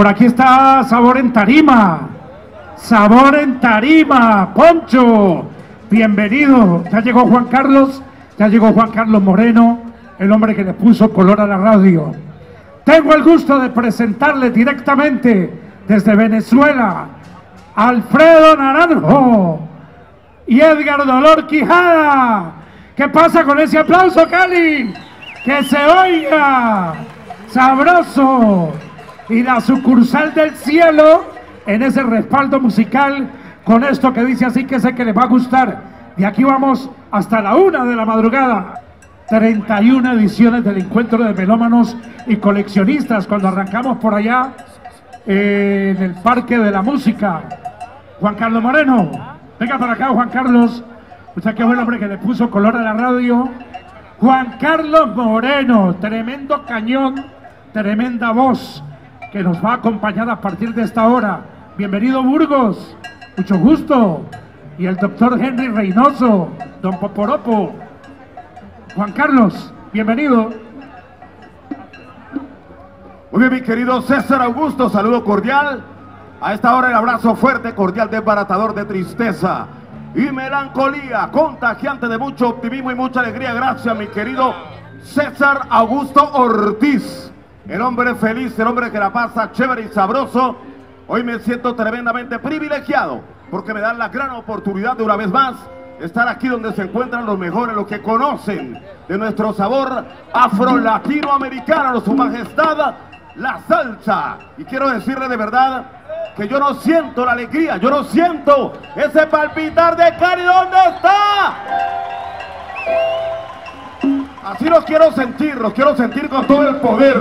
Por aquí está Sabor en Tarima. Sabor en Tarima. Poncho, bienvenido. Ya llegó Juan Carlos, ya llegó Juan Carlos Moreno, el hombre que le puso color a la radio. Tengo el gusto de presentarle directamente desde Venezuela Alfredo Naranjo y Edgar Dolor Quijada. ¿Qué pasa con ese aplauso, Cali? Que se oiga sabroso. Y la sucursal del cielo en ese respaldo musical con esto que dice así que sé que les va a gustar. Y aquí vamos hasta la una de la madrugada. 31 ediciones del encuentro de melómanos y coleccionistas cuando arrancamos por allá eh, en el Parque de la Música. Juan Carlos Moreno, venga para acá Juan Carlos. Usted que fue el hombre que le puso color a la radio. Juan Carlos Moreno, tremendo cañón, tremenda voz que nos va a acompañar a partir de esta hora. Bienvenido Burgos, mucho gusto. Y el doctor Henry Reynoso, don Poporopo. Juan Carlos, bienvenido. Muy bien, mi querido César Augusto, saludo cordial. A esta hora el abrazo fuerte, cordial, desbaratador de tristeza y melancolía, contagiante de mucho optimismo y mucha alegría. Gracias, mi querido César Augusto Ortiz, el hombre feliz, el hombre que la pasa chévere y sabroso. Hoy me siento tremendamente privilegiado porque me dan la gran oportunidad de una vez más estar aquí donde se encuentran los mejores, los que conocen de nuestro sabor afro-latinoamericano, su majestad, la salsa. Y quiero decirle de verdad que yo no siento la alegría, yo no siento ese palpitar de Cari, ¿dónde está? Así los quiero sentir, los quiero sentir con todo el poder.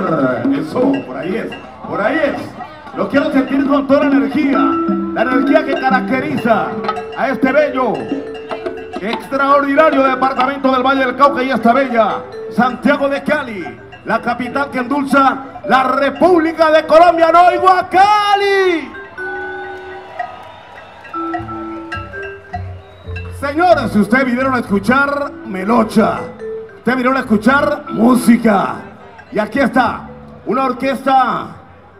Eso, por ahí es, por ahí es. Los quiero sentir con toda la energía, la energía que caracteriza a este bello, extraordinario departamento del Valle del Cauca y esta bella Santiago de Cali, la capital que endulza la República de Colombia, no Cali. Señores, si ustedes vinieron a escuchar Melocha, vinieron a escuchar música. Y aquí está, una orquesta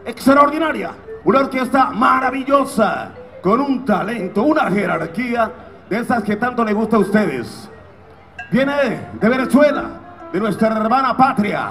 extraordinaria, una orquesta maravillosa, con un talento, una jerarquía de esas que tanto les gusta a ustedes. Viene de Venezuela, de nuestra hermana patria,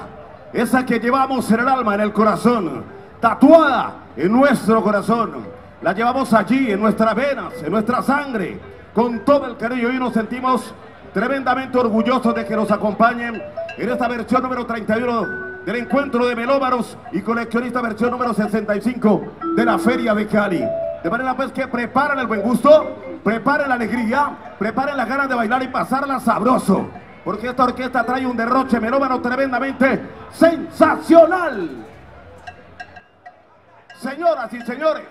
esa que llevamos en el alma, en el corazón, tatuada en nuestro corazón. La llevamos allí, en nuestras venas, en nuestra sangre con todo el cariño y nos sentimos tremendamente orgullosos de que nos acompañen en esta versión número 31 del encuentro de melómanos y coleccionista versión número 65 de la Feria de Cali. De manera pues que preparen el buen gusto, preparen la alegría, preparen las ganas de bailar y pasarla sabroso. Porque esta orquesta trae un derroche melómano tremendamente sensacional. Señoras y señores,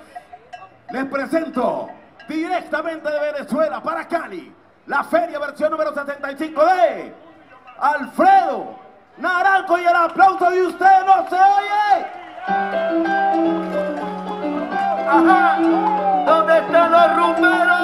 les presento directamente de Venezuela para Cali. La feria versión número 75 de Alfredo Naranjo y el aplauso de usted no se oye. Ajá, ¿dónde están los rumberos?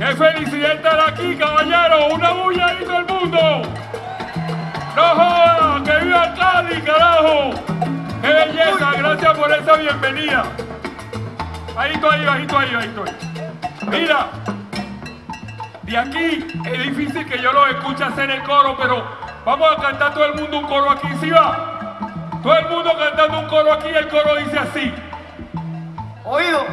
¡Qué felicidad estar aquí, caballero! ¡Una bulla ahí todo el mundo! ¡No jodas! ¡Que viva Cali, carajo! ¡Qué belleza! Gracias por esa bienvenida. Ahí estoy, ahí estoy, ahí estoy. Mira, de aquí es difícil que yo lo escuche hacer el coro, pero vamos a cantar todo el mundo un coro aquí, ¿sí va? Todo el mundo cantando un coro aquí, el coro dice así. oído.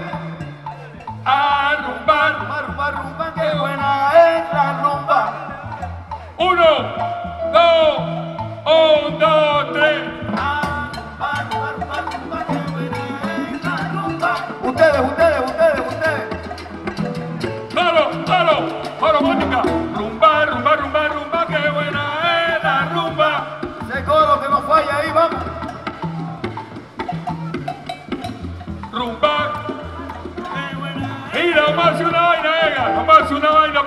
A rumbar. Rumba, rumba, rumba, qué buena es la rumba. Uno, dos, un, dos, tres.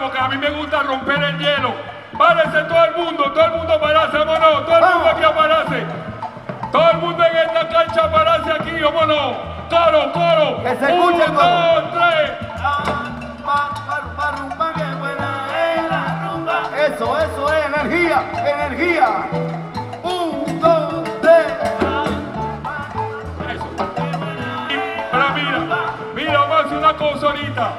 Porque a mí me gusta romper el hielo. Párese todo el mundo, todo el mundo pararse, vámonos. Todo el mundo aquí a pararse. Todo el mundo en esta cancha pararse aquí, vámonos. Coro, coro. Que se escuche Un, dos, tres. Eso, eso es energía, energía. Un, dos, tres. Eso. Pero mira, mira, vamos a hacer una cosa ahorita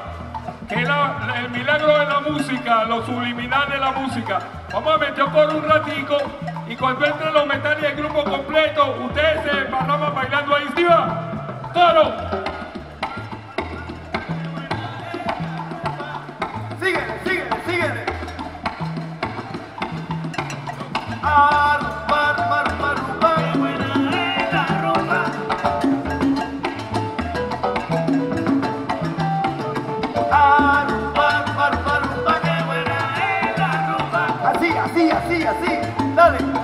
que la, el milagro de la música, lo subliminal de la música. Vamos a meter por un ratico y cuando entren los metales del grupo completo, ustedes se embarraman bailando ahí encima. ¡Toro! Síguele, síguele, síguele. Ah, así, dale.